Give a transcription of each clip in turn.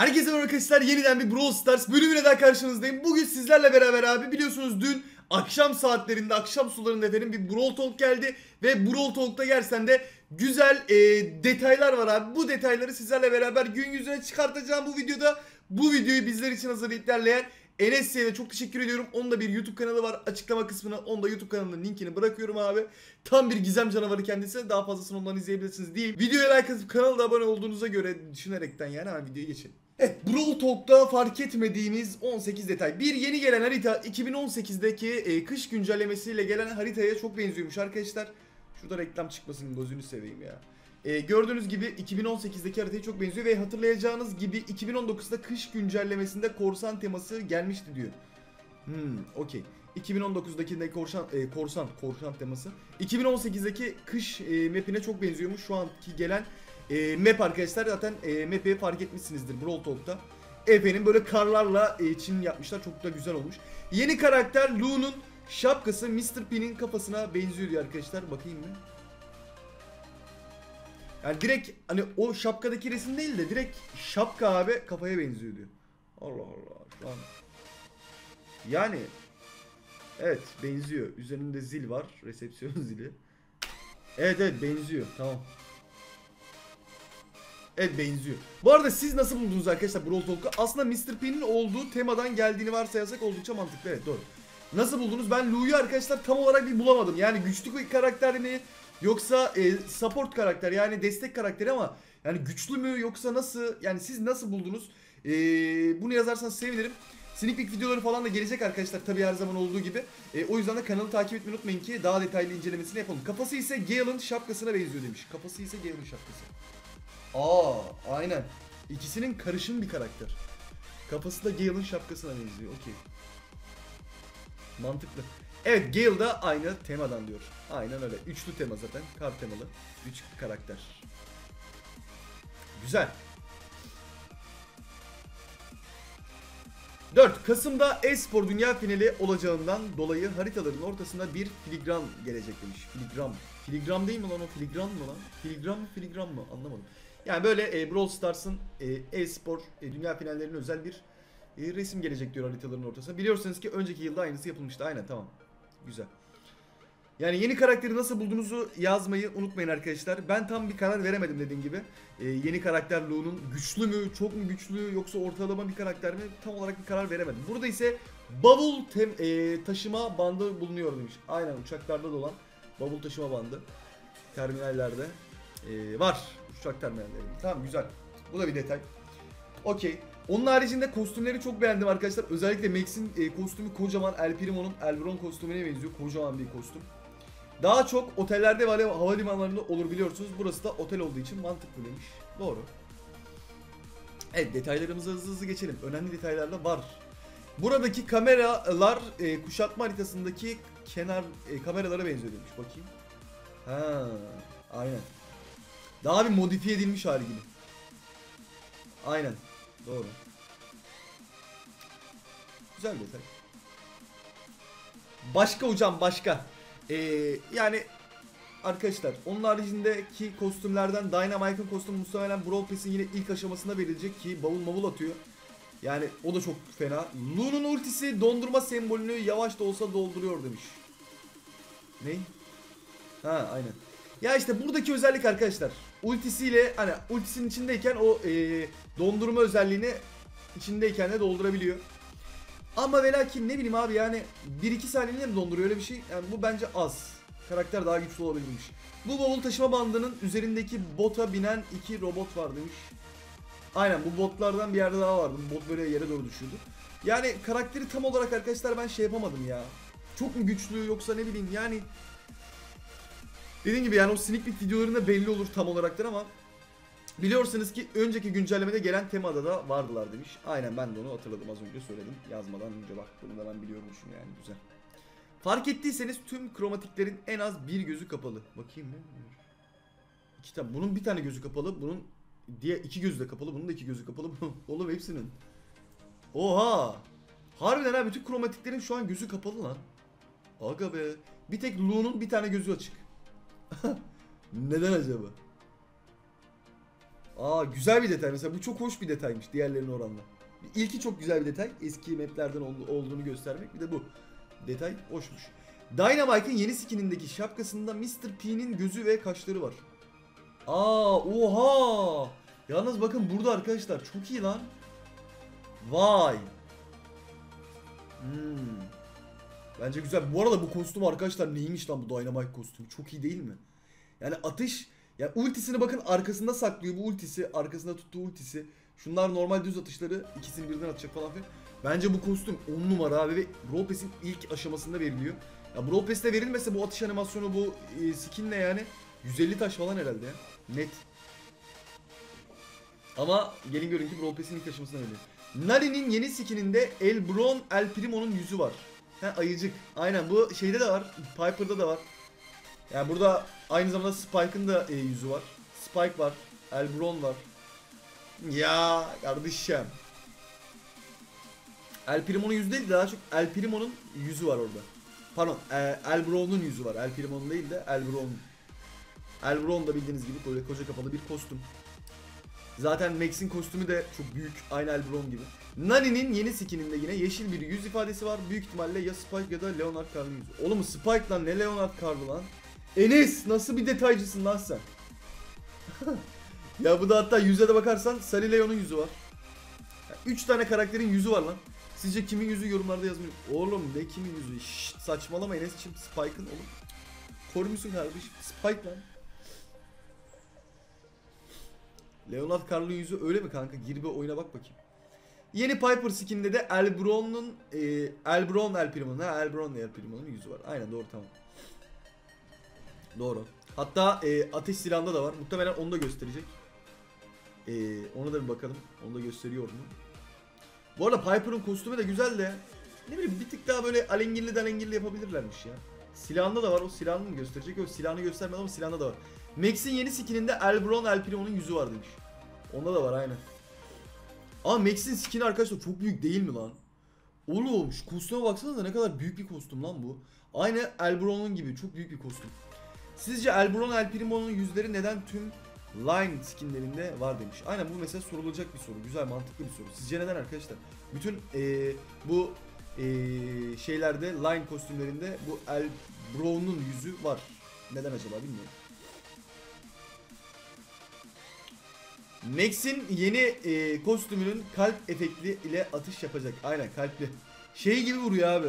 Herkese merhaba arkadaşlar yeniden bir Brawl Stars bölümüne daha karşınızdayım. Bugün sizlerle beraber abi biliyorsunuz dün akşam saatlerinde akşam sularında efendim bir Brawl Talk geldi. Ve Brawl Talk'ta gerçekten de güzel e, detaylar var abi. Bu detayları sizlerle beraber gün yüzüne çıkartacağım bu videoda. Bu videoyu bizler için hazırlayıp derleyen Enes Seyir'e çok teşekkür ediyorum. Onun da bir YouTube kanalı var. Açıklama kısmına onun da YouTube kanalının linkini bırakıyorum abi. Tam bir gizem canavarı kendisi. Daha fazlasını ondan izleyebilirsiniz değil. Videoya like atıp kanala da abone olduğunuza göre düşünerekten yani hemen videoya geçelim. Evet Brawl Talk'ta fark etmediğiniz 18 detay. Bir yeni gelen harita 2018'deki e, kış güncellemesiyle gelen haritaya çok benziyormuş arkadaşlar. Şurada reklam çıkmasın gözünü seveyim ya. E, gördüğünüz gibi 2018'deki haritaya çok benziyor ve hatırlayacağınız gibi 2019'da kış güncellemesinde korsan teması gelmişti diyor. Hmm, okey. 2019'daki de korsan, e, korsan, korsan teması. 2018'deki kış e, map'ine çok benziyormuş. Şu anki gelen e, map arkadaşlar zaten e, map'i fark etmişsinizdir Brawl Talk'ta. Efendim böyle karlarla e, çim yapmışlar. Çok da güzel olmuş. Yeni karakter Lu'nun şapkası Mr. P'nin kafasına benziyor arkadaşlar. Bakayım mı? Yani direkt hani o şapkadaki resim değil de direkt şapka abi kafaya benziyor diyor. Allah Allah şu an. Yani evet benziyor. Üzerinde zil var. Resepsiyon zili. Evet evet benziyor. Tamam. Evet benziyor. Bu arada siz nasıl buldunuz arkadaşlar Brawl Talk'u? Aslında Mr. P'nin olduğu temadan geldiğini varsayarsak oldukça mantıklı. Evet doğru. Nasıl buldunuz? Ben Lu'yu arkadaşlar tam olarak bir bulamadım. Yani güçlü bir karakter mi? Yoksa e, support karakter yani destek karakteri ama yani güçlü mü yoksa nasıl? Yani siz nasıl buldunuz? E, bunu yazarsanız sevinirim. Sneak Peek videoları falan da gelecek arkadaşlar tabii her zaman olduğu gibi. E, o yüzden de kanalı takip etmeyi unutmayın ki daha detaylı incelemesini yapalım. Kafası ise Gale'ın şapkasına benziyor demiş. Kafası ise Gale'ın şapkası. Aa, aynen. İkisinin karışım bir karakter. Kafası da Gale'ın şapkasına benziyor. Okey. Mantıklı. Evet Gale da aynı temadan diyor. Aynen öyle. Üçlü tema zaten. Kar temalı. Üç karakter. Güzel. 4 Kasım'da e-spor dünya finali olacağından dolayı haritaların ortasında bir filigran gelecek demiş. Filigran. Filigran değil mi lan o? Filigran mı lan? Filigran mı filigran mı? Anlamadım. Yani böyle e, Brawl Stars'ın e, e-spor e, dünya finallerine özel bir e, resim gelecek diyor haritaların ortasına. Biliyorsunuz ki önceki yılda aynısı yapılmıştı. Aynen tamam. Güzel. Yani yeni karakteri nasıl bulduğunuzu yazmayı unutmayın arkadaşlar. Ben tam bir karar veremedim dediğim gibi. Ee, yeni karakter Lu'nun güçlü mü, çok mu güçlü yoksa ortalama bir karakter mi tam olarak bir karar veremedim. Burada ise bavul tem, e, taşıma bandı bulunuyor demiş. Aynen uçaklarda dolan bavul taşıma bandı. Terminallerde e, var. Uçak terminallerinde. Tamam güzel. Bu da bir detay. Okey. Onun haricinde kostümleri çok beğendim arkadaşlar. Özellikle Max'in e, kostümü kocaman. El Primo'nun Elbron kostümüne benziyor. Kocaman bir kostüm. Daha çok otellerde ve havalimanlarında olur biliyorsunuz. Burası da otel olduğu için mantıklı demiş. Doğru. Evet detaylarımıza hızlı hızlı geçelim. Önemli detaylar da var. Buradaki kameralar e, kuşatma haritasındaki kenar e, kameralara benziyor demiş. Bakayım. Ha, aynen. Daha bir modifiye edilmiş hali gibi. Aynen. Doğru. Güzel detay. Başka hocam başka. Ee, yani arkadaşlar onun haricindeki kostümlerden Dynamite'ın kostümü muhtemelen Brawl Pass'in yine ilk aşamasında verilecek ki bavul mavul atıyor. Yani o da çok fena. Lu'nun ultisi dondurma sembolünü yavaş da olsa dolduruyor demiş. Ne? Ha aynen. Ya işte buradaki özellik arkadaşlar. Ultisiyle hani ultisinin içindeyken o e, dondurma özelliğini içindeyken de doldurabiliyor. Ama ve lakin ne bileyim abi yani 1-2 saniyede mi donduruyor öyle bir şey? Yani bu bence az. Karakter daha güçlü olabilirmiş. Bu bavul taşıma bandının üzerindeki bota binen iki robot var demiş. Aynen bu botlardan bir yerde daha vardı. Bu bot böyle yere doğru düşüyordu. Yani karakteri tam olarak arkadaşlar ben şey yapamadım ya. Çok mu güçlü yoksa ne bileyim yani Dediğim gibi yani o peek videolarında belli olur tam olaraktan ama Biliyorsunuz ki önceki güncellemede gelen temada da vardılar demiş. Aynen ben de onu hatırladım az önce söyledim. Yazmadan önce baktığımda ben biliyormuşum yani güzel. Fark ettiyseniz tüm kromatiklerin en az bir gözü kapalı. Bakayım ne? İki tane. Bunun bir tane gözü kapalı. Bunun diye iki gözü de kapalı. Bunun da iki gözü kapalı. Oğlum hepsinin. Oha! Harbiden ha bütün kromatiklerin şu an gözü kapalı lan. Aga be. Bir tek Lu'nun bir tane gözü açık. Neden acaba? Aa güzel bir detay mesela bu çok hoş bir detaymış diğerlerine oranla. İlki çok güzel bir detay. Eski maplerden ol- olduğunu göstermek. Bir de bu. Detay hoşmuş. Dynamite'ın yeni skinindeki şapkasında Mr. P'nin gözü ve kaşları var. Aa oha! Yalnız bakın burada arkadaşlar çok iyi lan. Vay. Hmm. Bence güzel. Bu arada bu kostüm arkadaşlar neymiş lan bu Dynamite kostümü? Çok iyi değil mi? Yani atış ya ultisini bakın arkasında saklıyor bu ultisi, arkasında tuttuğu ultisi. Şunlar normal düz atışları ikisini birden atacak falan filan. Bence bu kostüm 10 numara abi ve Brawl Pass'in ilk aşamasında veriliyor. Ya Brawl Pass'te verilmese bu atış animasyonu bu e, skinle yani 150 taş falan herhalde ya. Net. Ama gelin görün ki Brawl Pass'in ilk aşamasında veriliyor. Nari'nin yeni skininde Elbron El Primo'nun yüzü var. Ha ayıcık. Aynen bu şeyde de var. Piper'da da var. Yani burada aynı zamanda Spike'ın da e, yüzü var. Spike var. Elbron var. Ya kardeşim. El Primo'nun yüzü değil de daha çok El Primo'nun yüzü var orada. Pardon, e, Elbron'un yüzü var. El Primo'nun değil de Elbron. Elbron da bildiğiniz gibi böyle koca kapalı bir kostüm. Zaten Max'in kostümü de çok büyük. Aynı Elbron gibi. Nani'nin yeni skininde yine yeşil bir yüz ifadesi var. Büyük ihtimalle ya Spike ya da Leonard Carl'ın yüzü. Oğlum Spike lan ne Leonard Carl lan? Enes nasıl bir detaycısın lan sen? ya bu da hatta yüze de bakarsan Sunny Leon'un yüzü var. 3 tane karakterin yüzü var lan. Sizce kimin yüzü yorumlarda yazmayın. Oğlum ne kimin yüzü? Şşt, saçmalama Enes'cim Spike'ın oğlum. Korumusun kardeşim. Spike lan. Leonard Carl'ın yüzü öyle mi kanka? Gir bir oyuna bak bakayım. Yeni Piper skininde de Elbron'un e, Elbron El Primo'nun ha Elbron El Primo'nun yüzü var. Aynen doğru tamam. Doğru. Hatta e, ateş silahında da var. Muhtemelen onu da gösterecek. E, ona da bir bakalım. Onu da gösteriyor mu? Bu arada Piper'ın kostümü de güzel de ne bileyim bir tık daha böyle alengirli dalengirli yapabilirlermiş ya. Silahında da var. O silahını mı gösterecek? Yok silahını göstermedi ama silahında da var. Max'in yeni skininde Elbron El Primo'nun yüzü var demiş. Onda da var aynen. Ama Max'in skin'i arkadaşlar çok büyük değil mi lan? Oğlum şu kostüme baksanıza ne kadar büyük bir kostüm lan bu. Aynı Elbron'un gibi çok büyük bir kostüm. Sizce Elbron El Primo'nun yüzleri neden tüm Line skinlerinde var demiş. Aynen bu mesela sorulacak bir soru. Güzel mantıklı bir soru. Sizce neden arkadaşlar? Bütün eee, bu eee, şeylerde Line kostümlerinde bu Elbron'un yüzü var. Neden acaba bilmiyorum. Max'in yeni e, kostümünün kalp efektli ile atış yapacak. Aynen kalpli. Şey gibi vuruyor abi.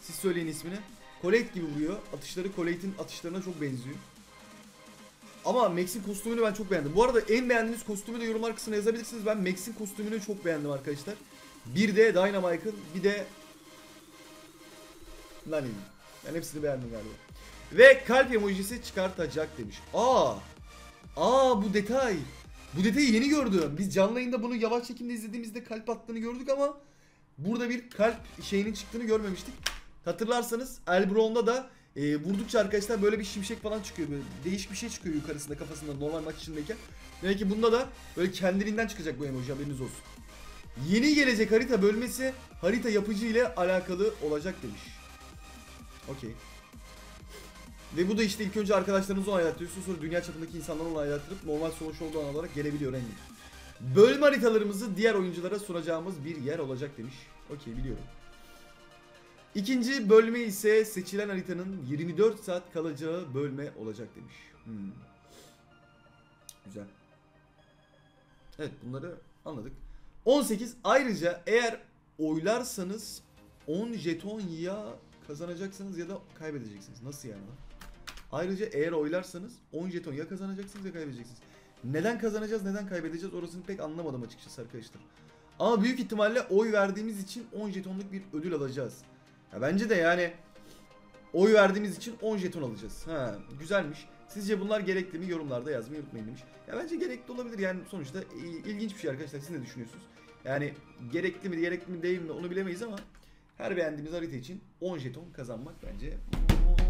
Siz söyleyin ismini. Colette gibi vuruyor. Atışları Colette'in atışlarına çok benziyor. Ama Max'in kostümünü ben çok beğendim. Bu arada en beğendiğiniz kostümü de yorumlar kısmına yazabilirsiniz. Ben Max'in kostümünü çok beğendim arkadaşlar. Bir de Dynamite'ın bir de Nani'nin. Ben hepsini beğendim galiba. Ve kalp emojisi çıkartacak demiş. Aa! Aa bu detay. Bu detayı yeni gördüm. Biz canlı yayında bunu yavaş çekimde izlediğimizde kalp attığını gördük ama burada bir kalp şeyinin çıktığını görmemiştik. Hatırlarsanız Elbron'da da e, vurdukça arkadaşlar böyle bir şimşek falan çıkıyor. Böyle değişik bir şey çıkıyor yukarısında kafasında normal maç içindeyken. Demek ki bunda da böyle kendiliğinden çıkacak bu emoji haberiniz olsun. Yeni gelecek harita bölmesi harita yapıcı ile alakalı olacak demiş. Okey. Ve bu da işte ilk önce arkadaşlarınızı onaylatıyorsunuz sonra dünya çapındaki insanları onaylattırıp normal sonuç olduğu an olarak gelebiliyor rengi. Bölme haritalarımızı diğer oyunculara sunacağımız bir yer olacak demiş. Okey biliyorum. İkinci bölme ise seçilen haritanın 24 saat kalacağı bölme olacak demiş. Hmm. Güzel. Evet bunları anladık. 18 ayrıca eğer oylarsanız 10 jeton ya kazanacaksınız ya da kaybedeceksiniz. Nasıl yani lan? Ayrıca eğer oylarsanız 10 jeton ya kazanacaksınız ya kaybedeceksiniz. Neden kazanacağız neden kaybedeceğiz orasını pek anlamadım açıkçası arkadaşlar. Ama büyük ihtimalle oy verdiğimiz için 10 jetonluk bir ödül alacağız. Ya bence de yani oy verdiğimiz için 10 jeton alacağız. Ha güzelmiş. Sizce bunlar gerekli mi? Yorumlarda yazmayı unutmayın demiş. Ya bence gerekli olabilir yani sonuçta ilginç bir şey arkadaşlar. Siz ne düşünüyorsunuz? Yani gerekli mi gerekli mi değil mi onu bilemeyiz ama her beğendiğimiz harita için 10 jeton kazanmak bence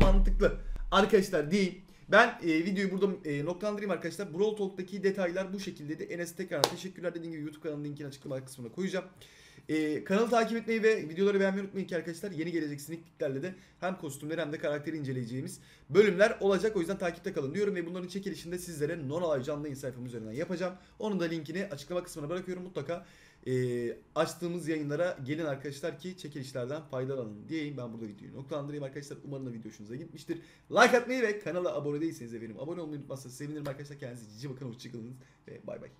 mantıklı. Arkadaşlar diyeyim. Ben e, videoyu burada e, noktalandırayım arkadaşlar. Brawl Talk'taki detaylar bu şekildeydi. Enes tekrar teşekkürler. Dediğim gibi YouTube kanalının linkini açıklama kısmına koyacağım. Ee, kanalı takip etmeyi ve videoları beğenmeyi unutmayın ki arkadaşlar. Yeni gelecek sneakliklerle de hem kostümleri hem de karakteri inceleyeceğimiz bölümler olacak. O yüzden takipte kalın diyorum ve bunların çekilişini de sizlere Nonalive canlı yayın sayfam üzerinden yapacağım. Onun da linkini açıklama kısmına bırakıyorum. Mutlaka ee, açtığımız yayınlara gelin arkadaşlar ki çekilişlerden faydalanın diyeyim. Ben burada videoyu noktalandırayım arkadaşlar. Umarım da video hoşunuza gitmiştir. Like atmayı ve kanala abone değilseniz efendim abone olmayı unutmazsanız sevinirim arkadaşlar. Kendinize cici bakın. Hoşçakalın ve bay bay.